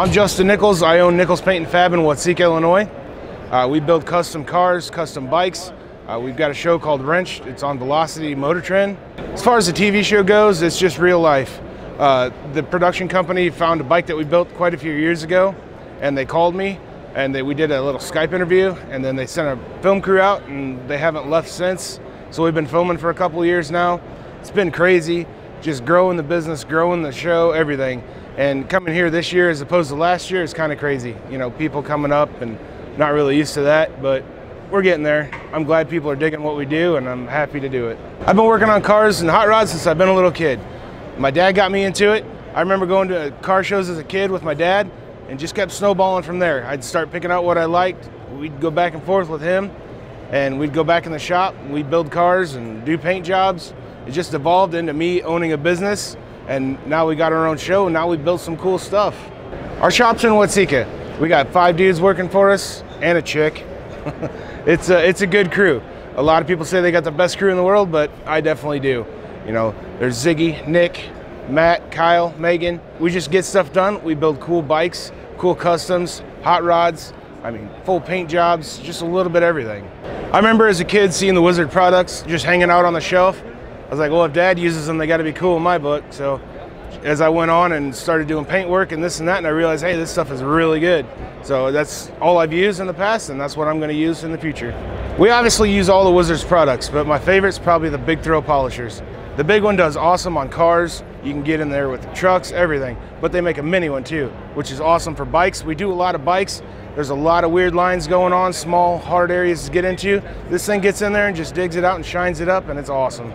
I'm Justin Nichols. I own Nichols Paint and Fab in Watseka, Illinois. Uh, we build custom cars, custom bikes. Uh, we've got a show called Wrench'd. It's on Velocity Motor Trend. As far as the TV show goes, it's just real life. Uh, the production company found a bike that we built quite a few years ago, and they called me, and they, we did a little Skype interview, and then they sent a film crew out, and they haven't left since. So we've been filming for a couple years now. It's been crazy, just growing the business, growing the show, everything. And coming here this year as opposed to last year is kind of crazy. You know, people coming up and not really used to that, but we're getting there. I'm glad people are digging what we do and I'm happy to do it. I've been working on cars and hot rods since I've been a little kid. My dad got me into it. I remember going to car shows as a kid with my dad and just kept snowballing from there. I'd start picking out what I liked. We'd go back and forth with him and we'd go back in the shop. We'd build cars and do paint jobs. It just evolved into me owning a business and now we got our own show now we built some cool stuff. Our shop's in Watseka. We got five dudes working for us and a chick. it's a it's a good crew. A lot of people say they got the best crew in the world, but I definitely do. You know, there's Ziggy, Nick, Matt, Kyle, Megan. We just get stuff done. We build cool bikes, cool customs, hot rods. I mean, full paint jobs, just a little bit everything. I remember as a kid seeing the Wizard products just hanging out on the shelf I was like, well, if dad uses them, they got to be cool in my book. So as I went on and started doing paint work and this and that, and I realized, hey, this stuff is really good. So that's all I've used in the past, and that's what I'm going to use in the future. We obviously use all the Wizards products, but my favorite's probably the Big Throw polishers. The big one does awesome on cars. You can get in there with trucks, everything. But they make a mini one too, which is awesome for bikes. We do a lot of bikes. There's a lot of weird lines going on, small, hard areas to get into. This thing gets in there and just digs it out and shines it up, and it's awesome.